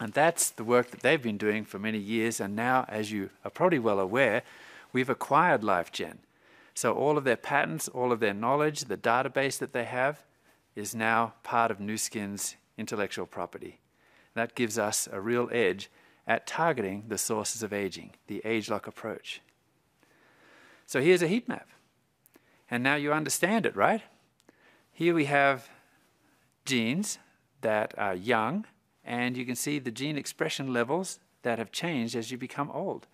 And that's the work that they've been doing for many years. And now, as you are probably well aware, we've acquired LifeGen. So all of their patents, all of their knowledge, the database that they have is now part of Nu Skin's intellectual property. That gives us a real edge at targeting the sources of aging, the ageLOC approach. So here's a heat map. And now you understand it, right? Here we have genes that are young, and you can see the gene expression levels that have changed as you become old.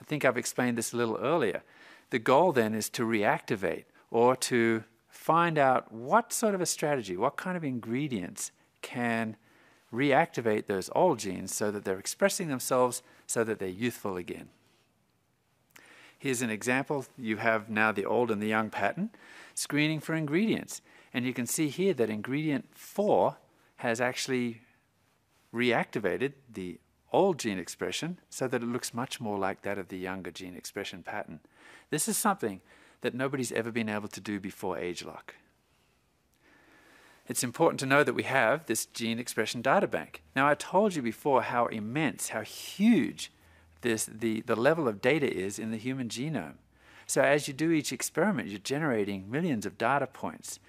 I think I've explained this a little earlier. The goal then is to reactivate or to find out what sort of a strategy, what kind of ingredients can reactivate those old genes so that they're expressing themselves so that they're youthful again. Here's an example. You have now the old and the young pattern, screening for ingredients. And you can see here that ingredient 4 has actually reactivated the old gene expression so that it looks much more like that of the younger gene expression pattern. This is something that nobody's ever been able to do before ageLOC. It's important to know that we have this gene expression data bank. Now, I told you before how immense, how huge this, the, the level of data is in the human genome. So, as you do each experiment, you're generating millions of data points.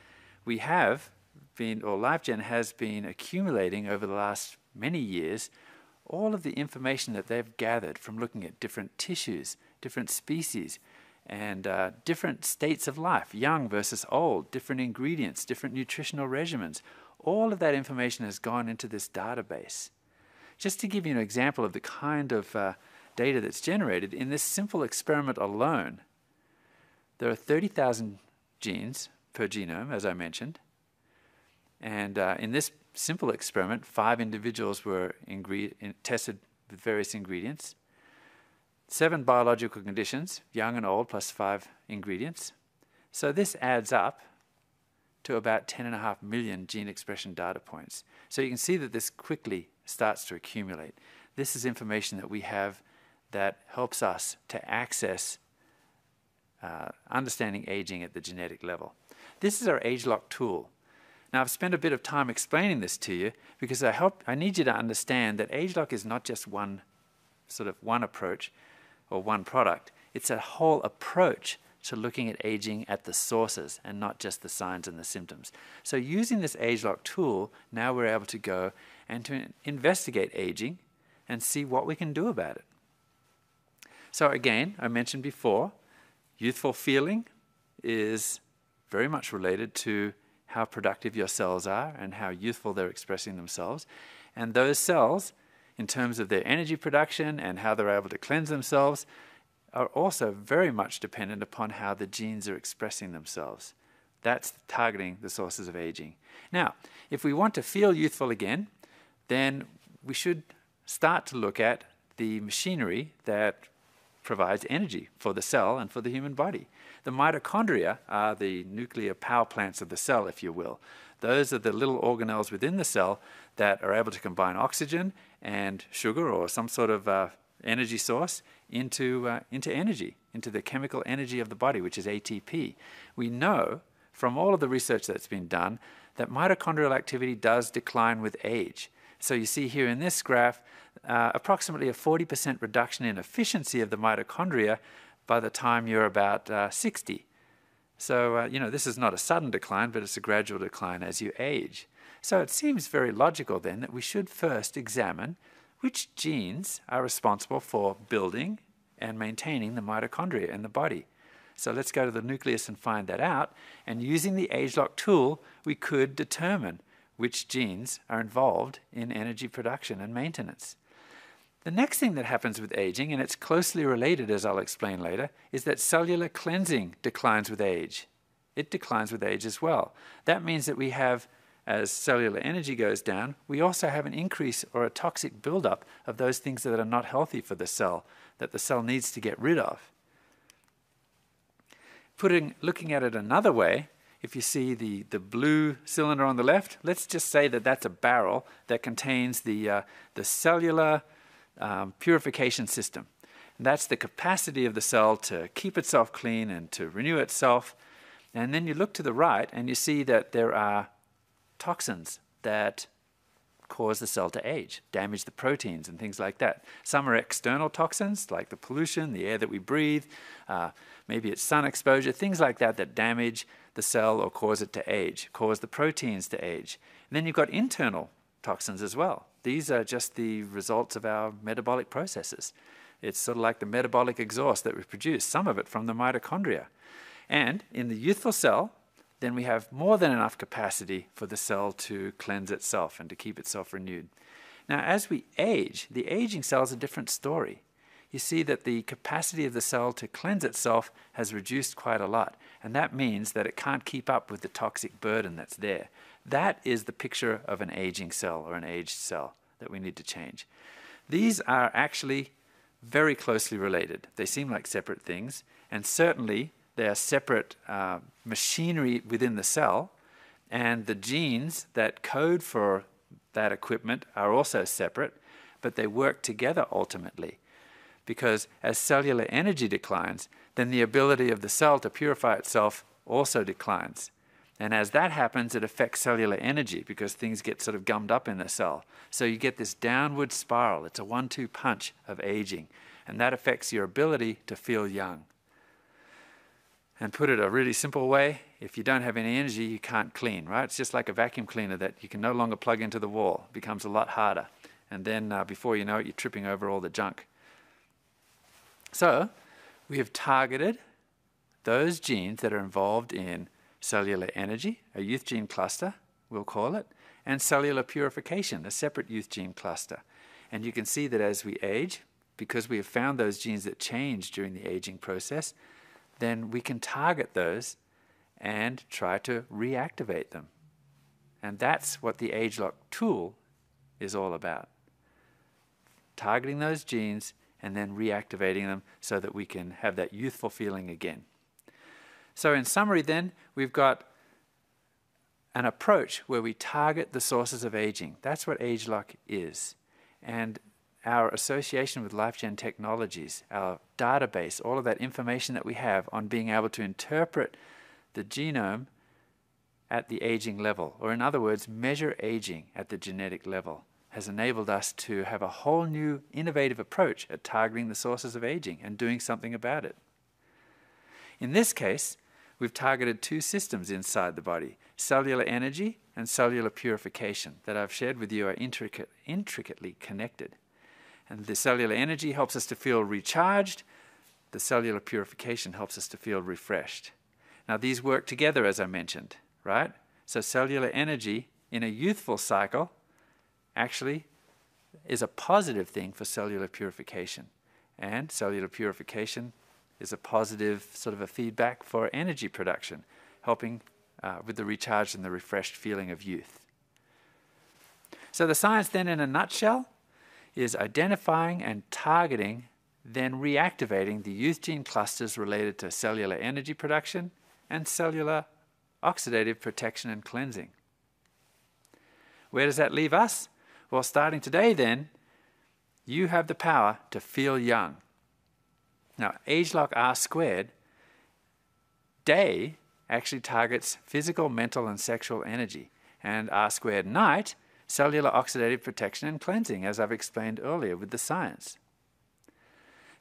We have been, or LifeGen has been accumulating over the last many years all of the information that they've gathered from looking at different tissues, different species, and uh, different states of life, young versus old, different ingredients, different nutritional regimens. All of that information has gone into this database. Just to give you an example of the kind of uh, data that's generated, in this simple experiment alone, there are 30,000 genes per genome, as I mentioned. And uh, in this simple experiment, five individuals were tested with various ingredients seven biological conditions, young and old, plus five ingredients. So this adds up to about 10.5 million gene expression data points. So you can see that this quickly starts to accumulate. This is information that we have that helps us to access uh, understanding aging at the genetic level. This is our ageLOC tool. Now I've spent a bit of time explaining this to you because I hope I need you to understand that ageLOC is not just one sort of one approach or one product. It's a whole approach to looking at aging at the sources and not just the signs and the symptoms. So using this ageLOC tool, now we're able to go and to investigate aging and see what we can do about it. So again, I mentioned before, youthful feeling is very much related to how productive your cells are and how youthful they're expressing themselves. And those cells in terms of their energy production and how they're able to cleanse themselves are also very much dependent upon how the genes are expressing themselves. That's targeting the sources of aging. Now, if we want to feel youthful again, then we should start to look at the machinery that provides energy for the cell and for the human body. The mitochondria are the nuclear power plants of the cell, if you will. Those are the little organelles within the cell that are able to combine oxygen and sugar or some sort of uh, energy source into, uh, into energy, into the chemical energy of the body, which is ATP. We know from all of the research that's been done that mitochondrial activity does decline with age. So you see here in this graph, uh, approximately a 40% reduction in efficiency of the mitochondria by the time you're about uh, 60. So, uh, you know, this is not a sudden decline, but it's a gradual decline as you age. So it seems very logical then that we should first examine which genes are responsible for building and maintaining the mitochondria in the body. So let's go to the nucleus and find that out. And using the ageLOC tool, we could determine which genes are involved in energy production and maintenance. The next thing that happens with aging, and it's closely related as I'll explain later, is that cellular cleansing declines with age. It declines with age as well. That means that we have, as cellular energy goes down, we also have an increase or a toxic buildup of those things that are not healthy for the cell, that the cell needs to get rid of. Putting, looking at it another way, if you see the, the blue cylinder on the left, let's just say that that's a barrel that contains the, uh, the cellular um, purification system. And that's the capacity of the cell to keep itself clean and to renew itself. And then you look to the right and you see that there are toxins that cause the cell to age, damage the proteins and things like that. Some are external toxins, like the pollution, the air that we breathe, uh, maybe it's sun exposure, things like that that damage the cell or cause it to age, cause the proteins to age. And then you've got internal toxins as well. These are just the results of our metabolic processes. It's sort of like the metabolic exhaust that we produce, some of it from the mitochondria. And in the youthful cell, then we have more than enough capacity for the cell to cleanse itself and to keep itself renewed. Now, as we age, the aging cell is a different story. You see that the capacity of the cell to cleanse itself has reduced quite a lot, and that means that it can't keep up with the toxic burden that's there. That is the picture of an aging cell or an aged cell that we need to change. These are actually very closely related. They seem like separate things, and certainly they are separate uh, machinery within the cell, and the genes that code for that equipment are also separate, but they work together ultimately. Because as cellular energy declines, then the ability of the cell to purify itself also declines. And as that happens, it affects cellular energy because things get sort of gummed up in the cell. So you get this downward spiral. It's a one two punch of aging. And that affects your ability to feel young. And put it a really simple way if you don't have any energy, you can't clean, right? It's just like a vacuum cleaner that you can no longer plug into the wall. It becomes a lot harder. And then uh, before you know it, you're tripping over all the junk. So we have targeted those genes that are involved in cellular energy, a youth gene cluster, we'll call it, and cellular purification, a separate youth gene cluster. And you can see that as we age, because we have found those genes that change during the aging process, then we can target those and try to reactivate them. And that's what the ageLOC tool is all about. Targeting those genes and then reactivating them so that we can have that youthful feeling again. So, in summary, then, we've got an approach where we target the sources of aging. That's what ageLOC is. And our association with LifeGen Technologies, our database, all of that information that we have on being able to interpret the genome at the aging level, or in other words, measure aging at the genetic level, has enabled us to have a whole new innovative approach at targeting the sources of aging and doing something about it. In this case, we've targeted two systems inside the body cellular energy and cellular purification that I've shared with you are intricate, intricately connected. And the cellular energy helps us to feel recharged. The cellular purification helps us to feel refreshed. Now, these work together, as I mentioned, right? So, cellular energy in a youthful cycle actually is a positive thing for cellular purification. And cellular purification is a positive sort of a feedback for energy production, helping uh, with the recharged and the refreshed feeling of youth. So, the science then, in a nutshell, is identifying and targeting, then reactivating the youth gene clusters related to cellular energy production and cellular oxidative protection and cleansing. Where does that leave us? Well, starting today, then, you have the power to feel young. Now, ageLOC R squared, day actually targets physical, mental, and sexual energy, and R squared night cellular oxidative protection and cleansing, as I've explained earlier with the science.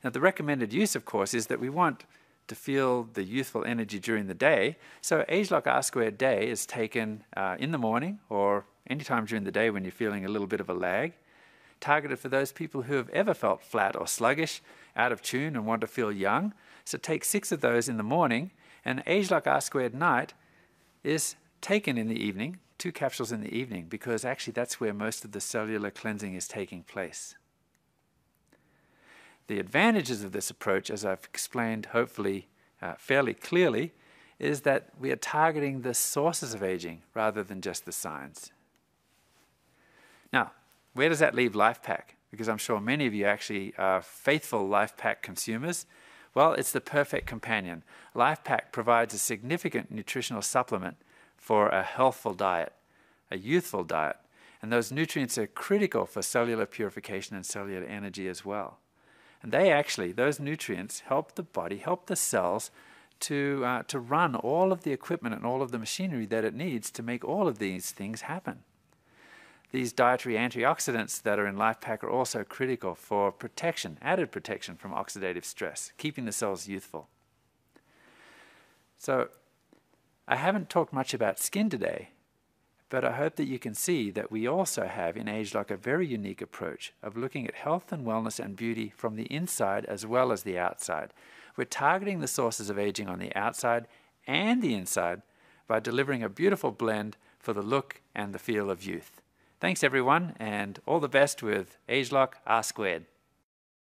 Now, the recommended use, of course, is that we want to feel the youthful energy during the day. So, ageLOC R squared day is taken uh, in the morning or anytime during the day when you're feeling a little bit of a lag, targeted for those people who have ever felt flat or sluggish, out of tune, and want to feel young. So, take six of those in the morning, and Age ageLOC R squared night is taken in the evening two capsules in the evening because actually that's where most of the cellular cleansing is taking place. The advantages of this approach, as I've explained hopefully uh, fairly clearly, is that we are targeting the sources of aging rather than just the signs. Now, where does that leave LifePak? Because I'm sure many of you actually are faithful LifePak consumers. Well, it's the perfect companion. LifePak provides a significant nutritional supplement for a healthful diet, a youthful diet. And those nutrients are critical for cellular purification and cellular energy as well. And they actually, those nutrients help the body, help the cells to, uh, to run all of the equipment and all of the machinery that it needs to make all of these things happen. These dietary antioxidants that are in LifePak are also critical for protection, added protection from oxidative stress, keeping the cells youthful. So, I haven't talked much about skin today, but I hope that you can see that we also have in ageLOC a very unique approach of looking at health and wellness and beauty from the inside as well as the outside. We're targeting the sources of aging on the outside and the inside by delivering a beautiful blend for the look and the feel of youth. Thanks everyone, and all the best with ageLOC R Squared.